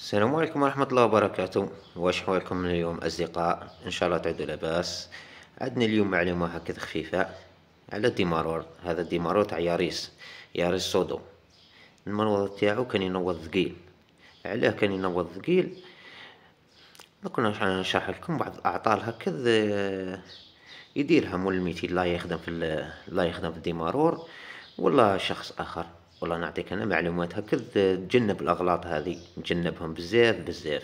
السلام عليكم ورحمة الله وبركاته. واش حوالكم اليوم أصدقاء؟ إن شاء الله تعودوا لاباس. عندنا اليوم معلومة هكذا خفيفة. على ال démarreur. هذا ال démarreur تاع ياريس. ياريس سودو. المنوض تاعو كان ينوض ثقيل. علاه كان ينوض ثقيل. دوك نشرح لكم بعض الأعطال هكذا. يديرها مول métier لا يخدم في لا يخدم في ال démarreur. ولا شخص آخر. والله نعطيك أنا معلومات هكذا تجنب الأغلاط هذه تجنبهم بزاف بزاف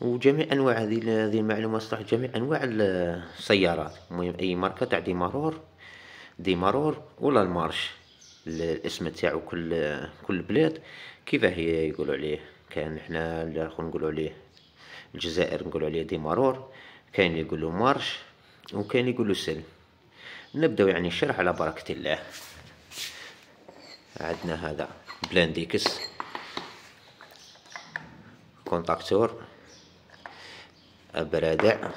وجميع أنواع هذه هذه المعلومات صح جميع أنواع السيارات. المهم أي ماركة تاع démarreur démarreur ولا ال marche. الاسم تاعو كل كل بلاد. كيف هي يقولوا عليه؟ كان إحنا نقولوا عليه الجزائر نقولوا عليه démarreur. كاين اللي يقولوا marche وكاين اللي يقولوا سلم. نبداو يعني الشرح على بركة الله. عندنا هذا bendix contacteur برادع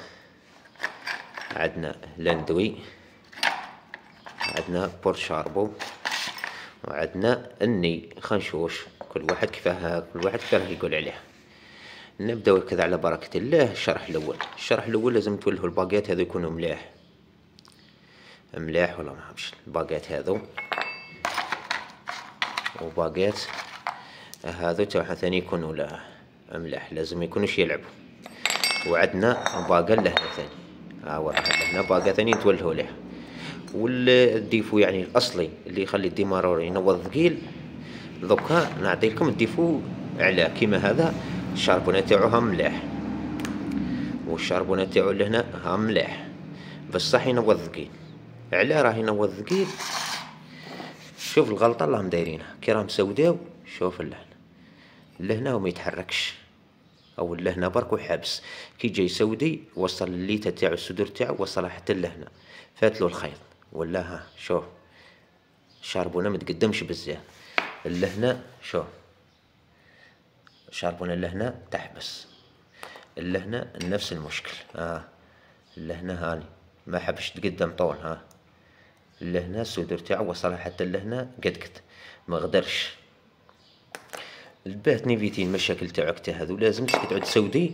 عندنا l'induit عندنا porte-charbon وعندنا ال nez خنشوش كل واحد كيفاه كل واحد كيفاه يقول عليه. نبداو كذا على بركة الله الشرح الأول. الشرح الأول لازم تولهوا الباقات هذو يكونوا ملاح ملاح ولا ما نعرفش الباقات هذو. وباقات هذا تاع ثاني يكونوا لا ملح لازم يكونوش يلعبوا وعندنا باقة لهنا ثاني. ها وراه لهنا باقة ثاني نتولهوا له. وال défaut يعني الأصلي اللي يخلي ال démarreur ينوض ثقيل. دوكا نعطي لكم ال défaut على كيما هذا. الشاربونة تاعو ها ملاح والشاربونة تاعو لهنا ها ملاح بصح ينوض ثقيل. علاه راه ينوض ثقيل. شوف الغلطة اللهم دايرينها. كي راهم سوداو شوف اللهنا اللهنا هو ما يتحركش. أو اللهنا برك وحابس كي جاي سودي وصل الليتة تاعو الصدور تاعو وصل حتى اللهنا فاتلو الخيط. ولا ها شوف. شاربونا ما تقدمش بزاف. اللهنا شوف. شاربونا اللهنا تحبس. اللهنا نفس المشكل. ها آه. اللهنا هاني. ما حبش تقدم طول ها. لهنا السودر تاعو وصل حتى لهنا قد قد ما غدرش. الباه نيفيتي المشاكل تاعك تا هذو لازم تعود تسودي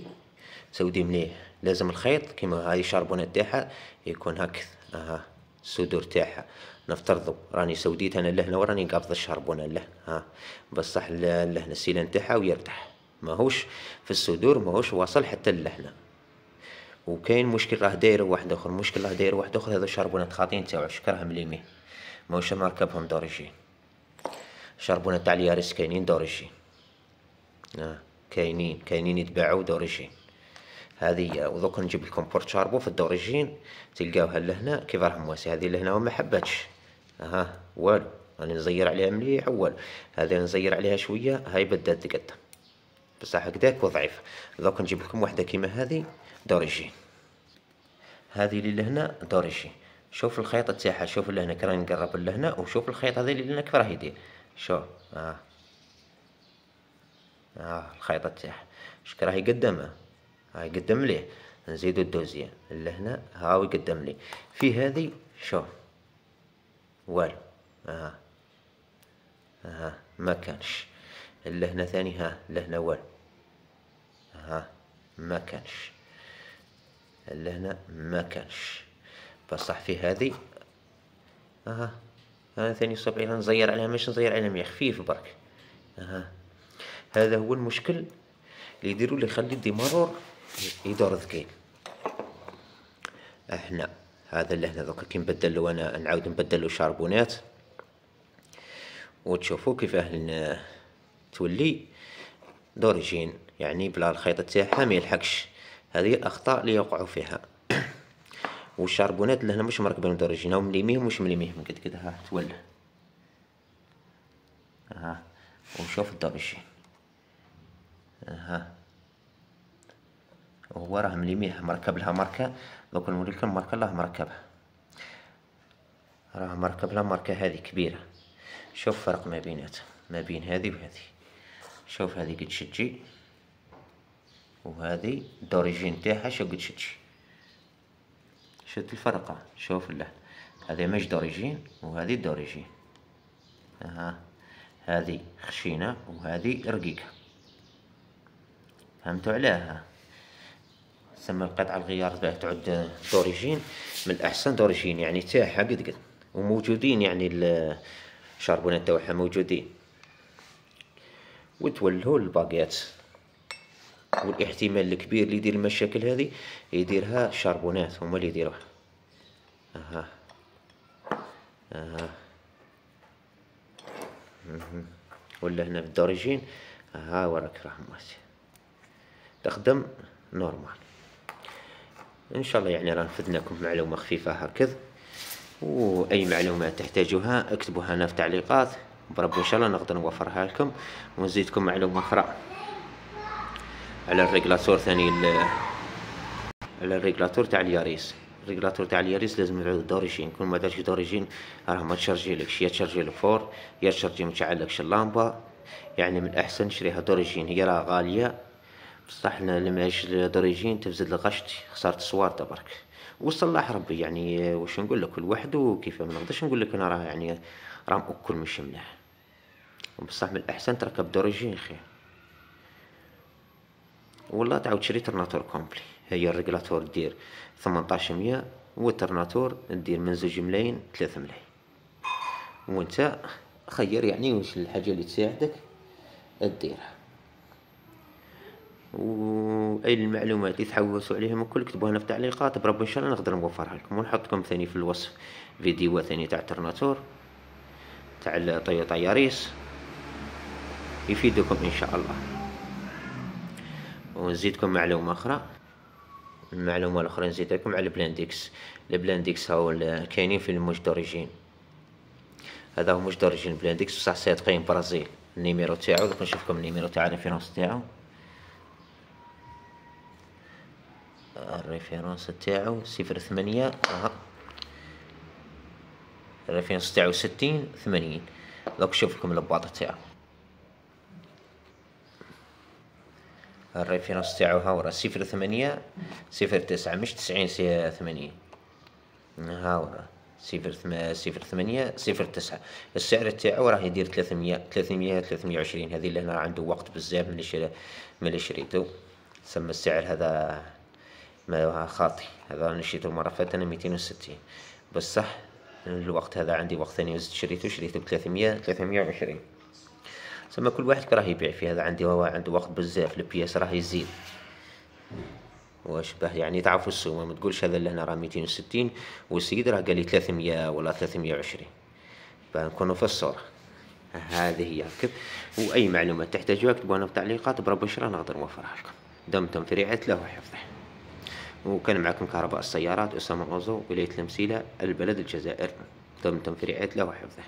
تسودي مليح. لازم الخيط كيما هذه شاربونه تاعها يكون هكذا آها الصدور تاعها. نفترضوا راني سوديت أنا لهنا وراني قابض الشاربونة له ها. بصح لهنا السيلان تاعها ويرتاح. ماهوش في الصدور ماهوش واصل حتى لهنا. وكاين مشكل راه داير واحد آخر مشكل راه داير واحد آخر هذا شربونات خاطين تاعو شكرها مليمي ماهوش مركبهم دوريجين شربونات تاع اليارس كاينين دوريجين آه. كاينين كاينين يتباعوا دوريجين هذه ودوك نجيب لكم بورت شاربو في الدوريجين تلقاوها لهنا كيف راهم واسي هذه لهنا وما حبتش. أها والو راني نزير عليها مليح اول هذه نزير عليها شوية هاي بدات تقدم بصح هكذاك وضعيف دوك نجيب لكم وحدة كيما هذه. دوريجين هذه اللي لهنا دوريجين شوف الخيط تاعها شوف لهنا كي راني نقرب لهنا وشوف الخيط هذا اللي لهنا كيف راه يدير شوف آه. آه الخيط تاعها شك راه يقدم؟ ها يقدم ليه نزيدو الدوزيام لهنا هاو يقدم لي. في هذه شوف والو آه. آه ما كانش. لهنا ثاني ها لهنا والو ها ما كانش. لهنا ما كانش. بصح في هذه أها هذا ثاني صبعي نزير عليها مش نزير عليها مليح خفيف برك. أها هذا هو المشكل اللي يديروا اللي يخلي الديمارور يدور ذكي. إحنا هذا اللي إحنا دوكا كي نبدلو أنا نعاود نبدلو شاربونات. وتشوفوا كيفاه تولي دوريجين يعني بلا الخيط تاعها ما يلحقش. هذه الأخطاء اللي يوقعوا فيها. والشاربونات لهنا مش مركبين مدرجين هم مليميهم مش مليميهم قد كده ها تولى. ها وشوف الدرجين ها وهو راه مليميه مركب لها ماركة دوك نوريكم ماركة الله مركبها راه مركب لها ماركة هذه كبيرة. شوف فرق ما بيناتها ما بين هذه وهذه. شوف هذه قد شتجي وهذه دوريجين تاعها شو قد شتشي شفت الفرقة شوف له. هذه مش دوريجين وهذه دوريجين أها. هذه خشينة وهذه رقيقة. فهمتوا عليها؟ سما القطعة الغيار باه تعد دوريجين من الأحسن دوريجين يعني تاعها قد قد. وموجودين يعني الشاربونات تاعها موجودين. وتولهو الباقيات. والاحتمال الكبير اللي يدير المشاكل هذه يديرها شاربونات هما اللي يديروها. أها. أها. ولا هنا في ال d'origine ها وراك راح ماشي تخدم normal. إن شاء الله يعني راه نفدناكم معلومة خفيفة هكذا. وأي معلومات تحتاجوها اكتبوها هنا في التعليقات بربي إن شاء الله نقدر نوفرها لكم ونزيدكم معلومة أخرى. على ال régulateur ثاني على ال régulateur تاع الياريس. ال régulateur تاع الياريس لازم يعود d'origine كل ما دارش d'origine راه ما تشارجيلكش يا تشارجي ال fort يا تشارجي متشعلكش اللامبه يعني من الاحسن تشريها d'origine هي راه غالية. بصح لماش d'origine تفزد الغشت. خسارة الصوارته برك وصلح ربي. يعني واش نقول لك؟ كل واحد وكيف ما نقدرش نقول لك أنا راه يعني راه مأكل مش ملاح بصح من الأحسن تركب d'origine خير. والله تعاود تشري alternateur complet. هي ال régulateur دير ثمنطاش مية وال alternateur دير من زوج ملايين ثلاثة ملايين. وانت خير يعني واش الحاجة اللي تساعدك ديرها. وأي المعلومات اللي تحوسوا عليهم الكل كتبوها لنا في التعليقات برب إن شاء الله نقدر نوفرها لكم. ونحطكم ثاني في الوصف فيديو ثاني تاع alternateur تاع طويوطا ياريس يفيدكم إن شاء الله. ونزيدكم معلومة أخرى. المعلومة الأخرى نزيد لكم على البلانديكس. البلانديكس هاو كاينين في المجدرجين هذا هو مجدرجين البلانديكس بصح صادقين برازيل. النيميرو تاعو دوك نشوفكم النيميرو تاع الريفيرونس تاعو. الريفيرونس تاعو صفر ثمانية أها. ال référence تاعو ستين ثمانين. دوك نشوف لكم الباطة تاعو. ال référence تاعو هاورا صفر ثمانية صفر تسعة مش تسعين ثمانين هاورا صفر ثم... صفر ثمانية صفر تسعة. السعر تاعو راه يدير ثلاثمية ثلاثمية ثلاثمية وعشرين. هذه اللي هنا عنده وقت بزاف من اللي من شريتو سما السعر هذا ما خاطي هذا أنا شريته المرة فاتت أنا ميتين وستين. بصح الوقت هذا عندي وقت ثاني وزدت شريته شريته بثلاثمية ثلاثمية وعشرين. سما كل واحد راه يبيع في هذا عندي هو عنده وقت بزاف البياس راه يزيد. واشبه يعني تعرفوا السوق ما تقولش هذا اللي هنا راه 260 والسيد راه قال لي 300 ولا 320 نكونوا في الصورة. هذه هي. هكذا وأي معلومات تحتاجوها اكتبوها في التعليقات برب شرا نقدر نوفرها لكم دمتم في رعاية الله وحفظه. وكان معكم كهرباء السيارات أسامة غوزو ولاية المسيلة البلد الجزائر. دمتم في رعاية الله وحفظه.